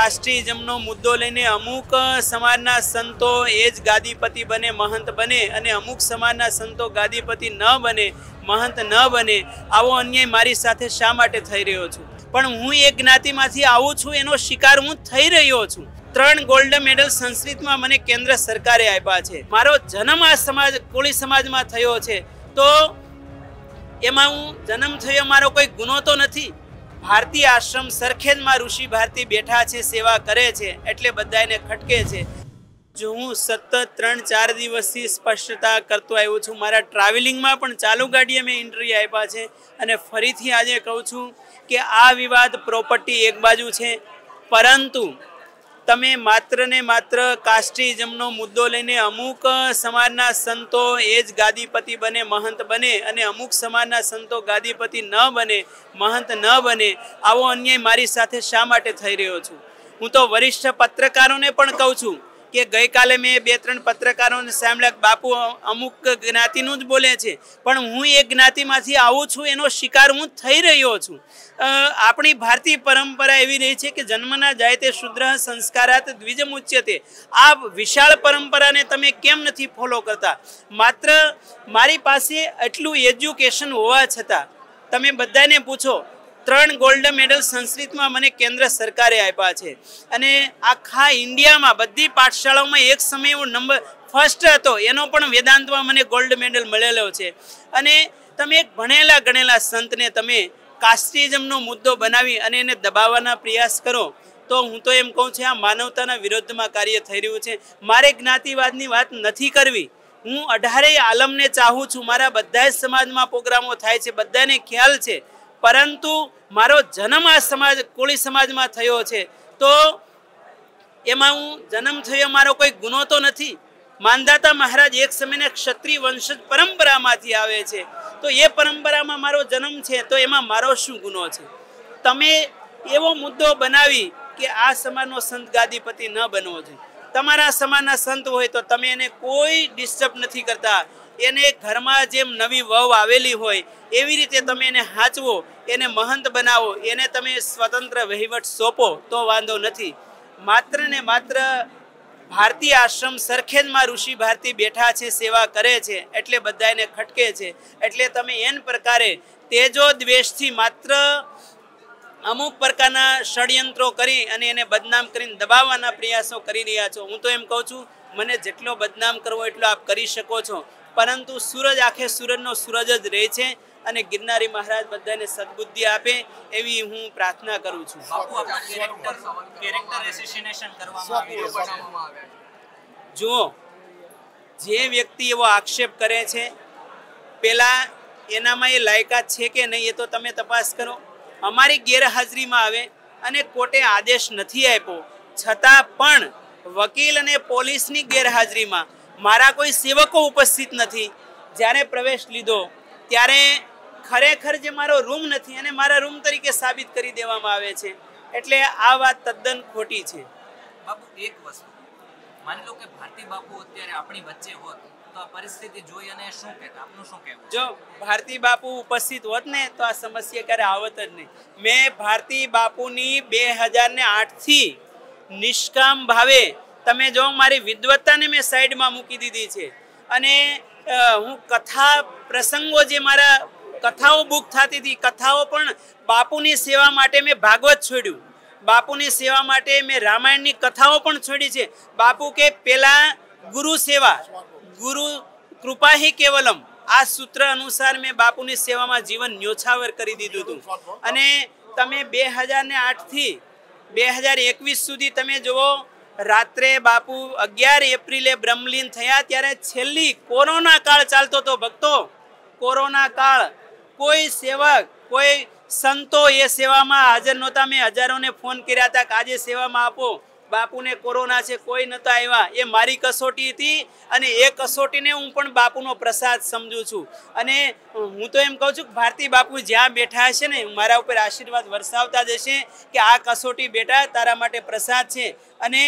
કાસ્ટિઝમનો મુદ્દો લઈને અમુક સમાજના સંતો એ જ ગાદીપતિ બને, મહંત બને અને અમુક સમાજના સંતો ગાદીપતિ ન બને, મહંત ન બને, આવો અન્યાય મારી સાથે શા માટે થઈ રહ્યો છું? પણ હું એ જ્ઞાતિમાંથી આવું છું, એનો શિકાર હું થઈ રહ્યો છું. ત્રણ ગોલ્ડ મેડલ સંસ્કૃતમાં મને કેન્દ્ર સરકારે આપ્યા છે. મારો જન્મ આ સમાજ, કોળી સમાજમાં થયો છે. તો એમાં હું જન્મ થયો, મારો કોઈ ગુનો તો નથી? ભારતીય આશ્રમ સરખેજમાં ઋષિ ભારતી બેઠા છે, સેવા કરે છે, એટલે બધા એને ખટકે છે. જો હું સતત ત્રણ ચાર દિવસથી સ્પષ્ટતા કરતો આવ્યો છું, મારા ટ્રાવેલિંગમાં પણ ચાલુ ગાડીએ મેં ઇન્ટરવ્યુ આપ્યા છે અને ફરીથી આજે કહું છું કે આ વિવાદ પ્રોપર્ટી એક બાજુ છે, પરંતુ તમે માત્ર ને માત્ર કાસ્ટિઝમનો મુદ્દો લઈને અમુક સમાજના સંતો એ જ ગાદીપતિ બને, મહંત બને અને અમુક સમાજના સંતો ગાદીપતિ ન બને, મહંત ન બને, આવો અન્યાય મારી સાથે શા માટે થઈ રહ્યો છું? હું તો વરિષ્ઠ પત્રકારોને પણ કહું છું કે ગઈકાલે મેં બે ત્રણ પત્રકારોને સાંભળ્યા બાપુ અમુક જ્ઞાતિનું જ બોલે છે. પણ હું એ જ્ઞાતિમાંથી આવું છું, એનો શિકાર હું થઈ રહ્યો છું. આપણી ભારતીય પરંપરા એવી રહી છે કે જન્મના જાય તે શુદ્ર સંસ્કારાત દ્વિજમુચ્યતે. આ વિશાળ પરંપરાને તમે કેમ નથી ફોલો કરતા? માત્ર મારી પાસે એટલું એજ્યુકેશન હોવા છતાં તમે બધાને પૂછો ત્રણ ગોલ્ડ મેડલ સંસ્કૃતમાં મને કેન્દ્ર સરકારે આપ્યા છે. અને આખા ઇન્ડિયામાં બધી પાઠશાળાઓમાં એક સમય હું નંબર ફર્સ્ટ હતો. એનો પણ વેદાંતમાં મને ગોલ્ડ મેડલ મળેલો છે. અને તમે એક ભણેલા ગણેલા સંતને તમે કાસ્ટિઝમનો મુદ્દો બનાવી અને એને દબાવવાના પ્રયાસ કરો, તો હું તો એમ કહું છું, આ માનવતાના વિરોધમાં કાર્ય થઈ રહ્યું છે. મારે જ્ઞાતિવાદની વાત નથી કરવી. હું અઢારેય આલમને ચાહું છું. મારા બધા જ સમાજમાં પ્રોગ્રામો થાય છે. બધાને ખ્યાલ છે. પરંતુ મારો જન્મ આ સમાજ, કોળી સમાજમાં થયો છે. તો એમાં હું જન્મ થયો મારો કોઈ ગુનો તો નથી. માનદાતા મહારાજ એક સમયના ક્ષત્રિય વંશજ પરંપરામાંથી આવે છે. તો એ પરંપરામાં મારો જન્મ છે, તો એમાં મારો શું ગુનો છે? તમે એવો મુદ્દો બનાવી કે આ સમાજનો સંત ગાદીપતિ ન બનવો જોઈએ. તમારા સમાજના સંત હોય તો તમે એને કોઈ ડિસ્ટર્બ નથી કરતા. એને ઘરમાં જેમ નવી વહુ આવેલી હોય એવી રીતે તમે એને હાચવો, એને મહંત બનાવો, એને તમે સ્વતંત્ર વહીવટ સોંપો, તો વાંધો નથી. માત્ર ને માત્ર ભારતીય આશ્રમ સરખેજમાં ઋષિ ભારતી બેઠા છે, સેવા કરે છે, એટલે બધા એને ખટકે છે. એટલે તમે એન પ્રકારે તેજો દ્વેષથી માત્ર અમુક પ્રકારના ષડયંત્રો કરી અને એને બદનામ કરીને દબાવવાના પ્રયાસો કરી રહ્યા છો. હું તો એમ કહું છું, મને જેટલો બદનામ કરવો એટલો આપ કરી શકો છો. પરંતુ સૂરજ આખે સૂરજનો સૂરજ જ રહે છે. અને ગિરનારી મહારાજ બધાને સદબુદ્ધિ આપે એવી હું પ્રાર્થના કરું છું. કેરેક્ટર કેરેક્ટર એસોસિએશન કરવામાં આવી રહ્યું છે. જુઓ જે વ્યક્તિ એવો આક્ષેપ કરે છે પેલા એનામાં એ લાયકાત છે કે નહીં એ તો તમે તપાસ કરો. અમારી ગેરહાજરીમાં આવે અને કોર્ટે આદેશ નથી આપ્યો. છતાં પણ વકીલ અને પોલીસની ગેરહાજરીમાં મારા કોઈ સેવકો ઉપસ્થિત નથી. જ્યારે પ્રવેશ લીધો ત્યારે ખરેખર જે મારો રૂમ નથી અને મારા રૂમ તરીકે સાબિત કરી દેવામાં આવે છે. એટલે આ વાત તદ્દન ખોટી છે. બાપુ એક વસ્તુ. માની લો કે ભારતી બાપુ અત્યારે આપણી વચ્ચે હોત તો આ પરિસ્થિતિ જોઈ અને શું કહેતા? આપનું શું કહેવું? જો ભારતી બાપુ ઉપસ્થિત હોત ને તો આ સમસ્યા ક્યારે આવત જ નહીં. મેં ભારતી બાપુની બે હજાર ને આઠથી નિષ્કામ ભાવે તમે જો મારી વિદ્વત્તાને મેં સાઈડમાં મૂકી દીધી છે. અને હું કથા પ્રસંગો જે મારા કથાઓ બુક થતી હતી. કથાઓ પણ બાપુની સેવા માટે મેં ભાગવત છોડ્યું. બાપુની સેવા માટે મેં રામાયણની કથાઓ પણ છોડી છે. બાપુ કે પેલા ગુરુ સેવા, ગુરુ કૃપા હિ કેવલમ, આ સૂત્ર અનુસાર મેં બાપુની સેવામાં જીવન ન્યોછાવર કરી દીધું હતું. અને તમે બે હજાર ને આઠથી બે હજાર એકવીસ સુધી તમે જુઓ, રાત્રે બાપુ અગિયાર એપ્રિલે બ્રહ્મલીન થયા. ત્યારે છેલ્લી કોરોના કાળ ચાલતો હતો. ભક્તો, કોરોના કાળ કોઈ સેવક, કોઈ સંતો એ સેવામાં હાજર નહોતા. મેં હજારોને ફોન કર્યા હતા કે આજે સેવામાં આપો. બાપુને કોરોના છે, કોઈ નહોતા આવ્યા. એ મારી કસોટી હતી અને એ કસોટીને હું પણ બાપુનો પ્રસાદ સમજું છું. અને હું તો એમ કહું છું કે ભારતી બાપુ જ્યાં બેઠા હશે ને, મારા ઉપર આશીર્વાદ વરસાવતા જશે કે આ કસોટી બેટા તારા માટે પ્રસાદ છે. અને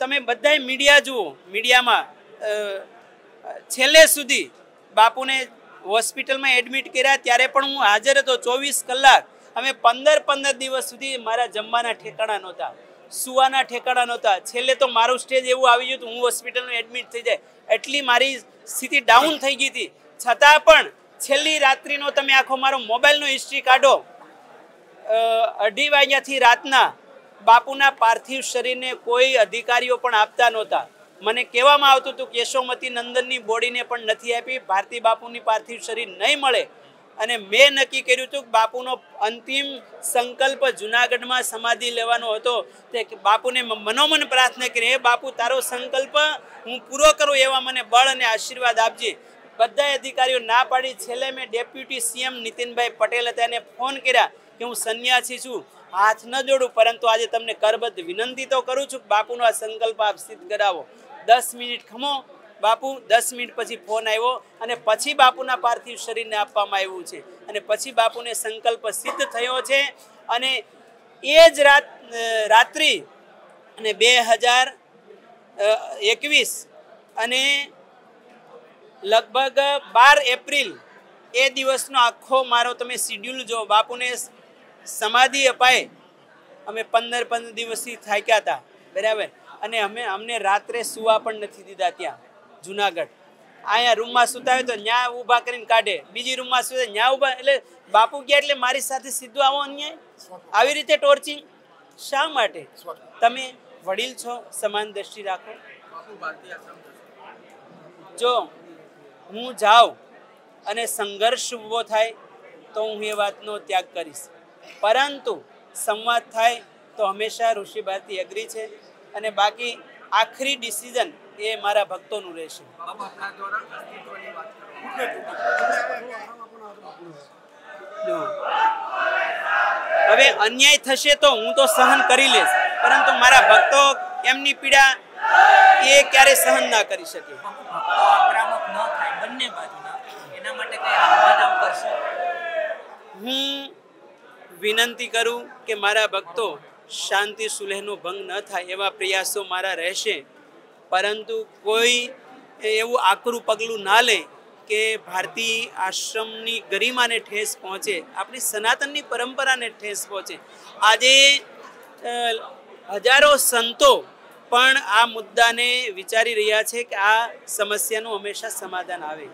તમે બધાય મીડિયા જુઓ, મીડિયામાં છેલ્લે સુધી બાપુને હોસ્પિટલમાં એડમિટ કર્યા ત્યારે પણ હું હાજર હતો. ચોવીસ કલાક અમે પંદર પંદર દિવસ સુધી મારા જમવાના ઠેકાણા નહોતા, સુવાના ઠેકાણા નહોતા. છેલ્લે તો મારું સ્ટેજ એવું આવી ગયું હું હોસ્પિટલમાં એડમિટ થઈ જાય. એટલી મારી સ્થિતિ ડાઉન થઈ ગઈ હતી. છતાં પણ છેલ્લી રાત્રિનો તમે આખો મારો મોબાઈલનો હિસ્ટ્રી કાઢો. અઢી વાગ્યાથી રાતના બાપુના પાર્થિવ શરીરને કોઈ અધિકારીઓ પણ આપતા નહોતા. મને કહેવામાં આવતું હતું કે નંદનની બોડીને પણ નથી આપી, ભારતી બાપુની પાર્થિવ શરીર નહીં મળે. અને મેં નક્કી કર્યું હતું કે બાપુનો અંતિમ સંકલ્પ જુનાગઢમાં સમાધિ લેવાનો હતો. તે બાપુને મનોમન પ્રાર્થના કરી, હે બાપુ, તારો સંકલ્પ હું પૂરો કરું એવા મને બળ અને આશીર્વાદ આપજે. બધા અધિકારીઓ ના પાડી. છેલ્લે મેં ડેપ્યુટી સીએમ નીતિનભાઈ પટેલ હતા એને ફોન કર્યા કે હું સંન્યાસી છું. હાથ ન જોડું, પરંતુ આજે તમને કરબદ્ધ વિનંતી તો કરું છું કે બાપુનો આ સંકલ્પ આપ સિદ્ધ કરાવો. દસ મિનિટ, ખમો. બાપુ, દસ મિનિટ પછી ફોન આવ્યો અને પછી બાપુના પાર્થિવ શરીરને આપવામાં આવ્યું છે. અને પછી બાપુને સંકલ્પ સિદ્ધ થયો છે અને એ જ રાત રાત્રિ અને બે હજાર એકવીસ અને લગભગ બાર એપ્રિલ એ દિવસનો આખો મારો તમે શિડ્યુલ જો બાપુને સમાધિ અપાય. અમે પંદર પંદર દિવસથી થાક્યા હતા. બરાબર? અને અમે અમને રાત્રે સુવા પણ નથી દીધા ત્યાં, જુનાગઢ. અહીંયા રૂમમાં સુતા હોય તો ન્યા ઊભા કરીને કાઢે. બીજી રૂમમાં સુતા ન્યા ઊભા, એટલે બાપુ ગયા એટલે મારી સાથે સીધું આવો અન્યાય. આવી રીતે ટોર્ચિંગ શા માટે? તમે વડીલ છો, સમાન દ્રષ્ટિ રાખો. જો હું જાઉં અને સંઘર્ષ ઊભો થાય, તો હું એ વાતનો ત્યાગ કરીશ. પરંતુ સંવાદ થાય તો હંમેશા ઋષિ ભારતી અગ્રી છે. અને બાકી આખરી ડિસિઝન એ મારા ભક્તોનું રહેશે. હવે અન્યાય થશે તો હું તો સહન કરી લઈશ પરંતુ મારા ભક્તો એમની પીડા એ ક્યારે સહન ના કરી શકે. હું વિનંતી કરું કે મારા ભક્તો શાંતિ સુલેહનો ભંગ ન થાય એવા પ્રયાસો મારા રહેશે. પરંતુ કોઈ એવું આકરું પગલું ના લે કે ભારતીય આશ્રમની ગરિમાને ઠેસ પહોંચે, આપણી સનાતનની પરંપરાને ઠેસ પહોંચે. આજે હજારો સંતો પણ આ મુદ્દાને વિચારી રહ્યા છે કે આ સમસ્યાનું હંમેશા સમાધાન આવે.